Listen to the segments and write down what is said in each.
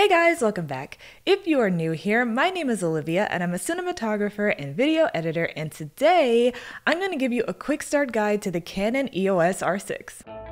Hey guys, welcome back. If you are new here, my name is Olivia and I'm a cinematographer and video editor and today I'm going to give you a quick start guide to the Canon EOS R6.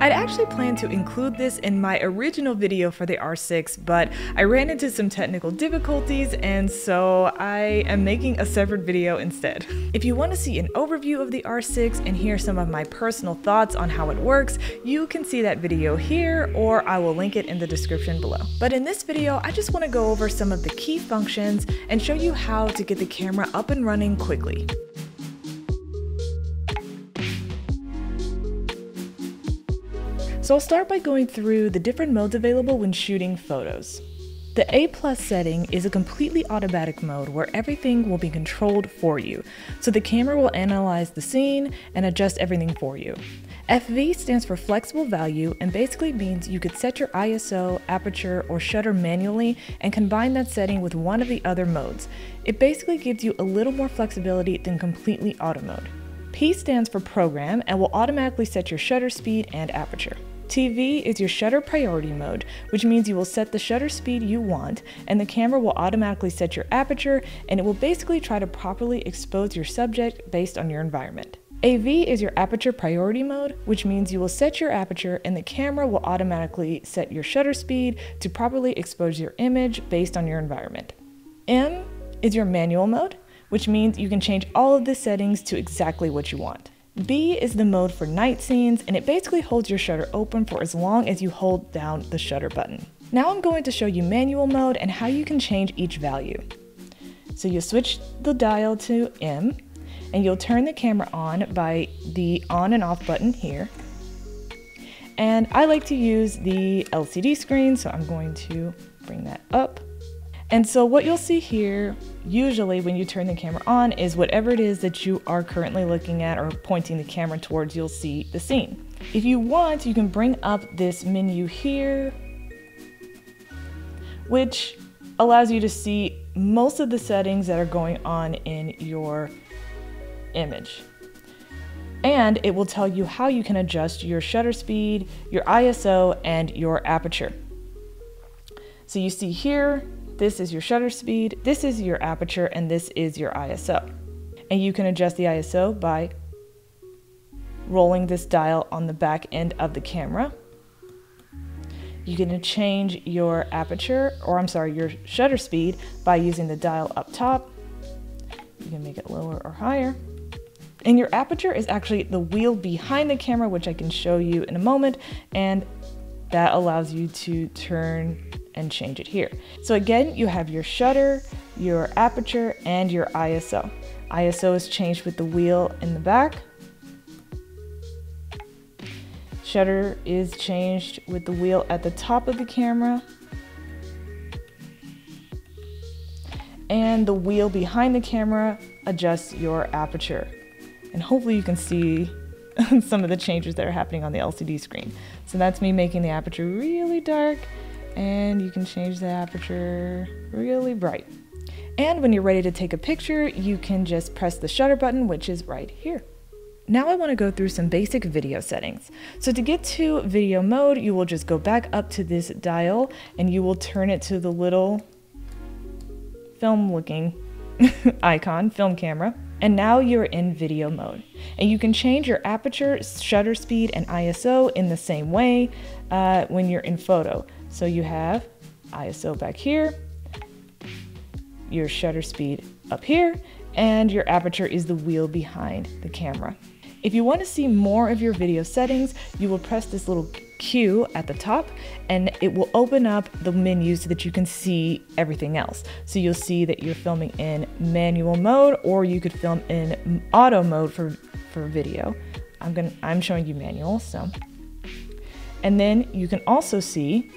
I'd actually planned to include this in my original video for the R6, but I ran into some technical difficulties and so I am making a separate video instead. If you want to see an overview of the R6 and hear some of my personal thoughts on how it works, you can see that video here or I will link it in the description below. But in this video, I just want to go over some of the key functions and show you how to get the camera up and running quickly. So I'll start by going through the different modes available when shooting photos. The A plus setting is a completely automatic mode where everything will be controlled for you, so the camera will analyze the scene and adjust everything for you. FV stands for flexible value and basically means you could set your ISO, aperture, or shutter manually and combine that setting with one of the other modes. It basically gives you a little more flexibility than completely auto mode. P stands for program and will automatically set your shutter speed and aperture. TV is your shutter priority mode, which means you will set the shutter speed you want, and the camera will automatically set your aperture, and it will basically try to properly expose your subject based on your environment. AV is your aperture priority mode, which means you will set your aperture and the camera will automatically set your shutter speed to properly expose your image based on your environment. M is your manual mode, which means you can change all of the settings to exactly what you want. B is the mode for night scenes, and it basically holds your shutter open for as long as you hold down the shutter button. Now I'm going to show you manual mode and how you can change each value. So you'll switch the dial to M, and you'll turn the camera on by the on and off button here. And I like to use the LCD screen, so I'm going to bring that up. And so what you'll see here, usually when you turn the camera on, is whatever it is that you are currently looking at or pointing the camera towards, you'll see the scene. If you want, you can bring up this menu here, which allows you to see most of the settings that are going on in your image. And it will tell you how you can adjust your shutter speed, your ISO, and your aperture. So you see here, this is your shutter speed, this is your aperture, and this is your ISO. And you can adjust the ISO by rolling this dial on the back end of the camera. You can change your aperture, or I'm sorry, your shutter speed by using the dial up top. You can make it lower or higher. And your aperture is actually the wheel behind the camera, which I can show you in a moment. And that allows you to turn and change it here. So again, you have your shutter, your aperture, and your ISO. ISO is changed with the wheel in the back. Shutter is changed with the wheel at the top of the camera. And the wheel behind the camera adjusts your aperture. And hopefully you can see some of the changes that are happening on the LCD screen. So that's me making the aperture really dark and you can change the aperture really bright. And when you're ready to take a picture, you can just press the shutter button, which is right here. Now I want to go through some basic video settings. So to get to video mode, you will just go back up to this dial and you will turn it to the little film looking icon, film camera. And now you're in video mode. And you can change your aperture, shutter speed, and ISO in the same way uh, when you're in photo. So you have ISO back here, your shutter speed up here, and your aperture is the wheel behind the camera. If you want to see more of your video settings, you will press this little Q at the top and it will open up the menu so that you can see everything else. So you'll see that you're filming in manual mode or you could film in auto mode for, for video. I'm gonna I'm showing you manual, so. And then you can also see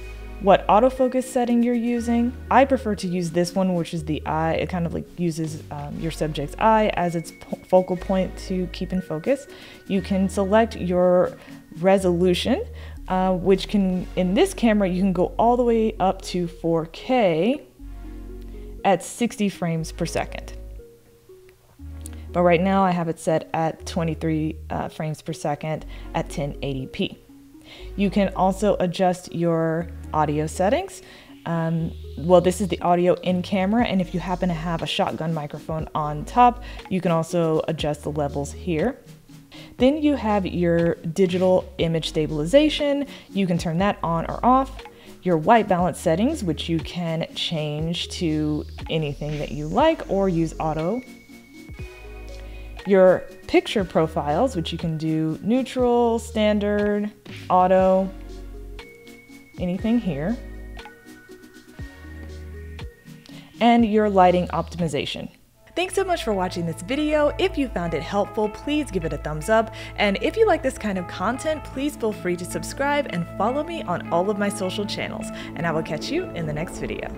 what autofocus setting you're using. I prefer to use this one, which is the eye. It kind of like uses um, your subject's eye as its focal point to keep in focus. You can select your resolution, uh, which can, in this camera, you can go all the way up to 4K at 60 frames per second. but right now I have it set at 23 uh, frames per second at 1080p. You can also adjust your audio settings. Um, well, this is the audio in camera, and if you happen to have a shotgun microphone on top, you can also adjust the levels here. Then you have your digital image stabilization. You can turn that on or off. Your white balance settings, which you can change to anything that you like or use auto. Your picture profiles, which you can do neutral, standard, auto, anything here. And your lighting optimization. Thanks so much for watching this video. If you found it helpful, please give it a thumbs up. And if you like this kind of content, please feel free to subscribe and follow me on all of my social channels. And I will catch you in the next video.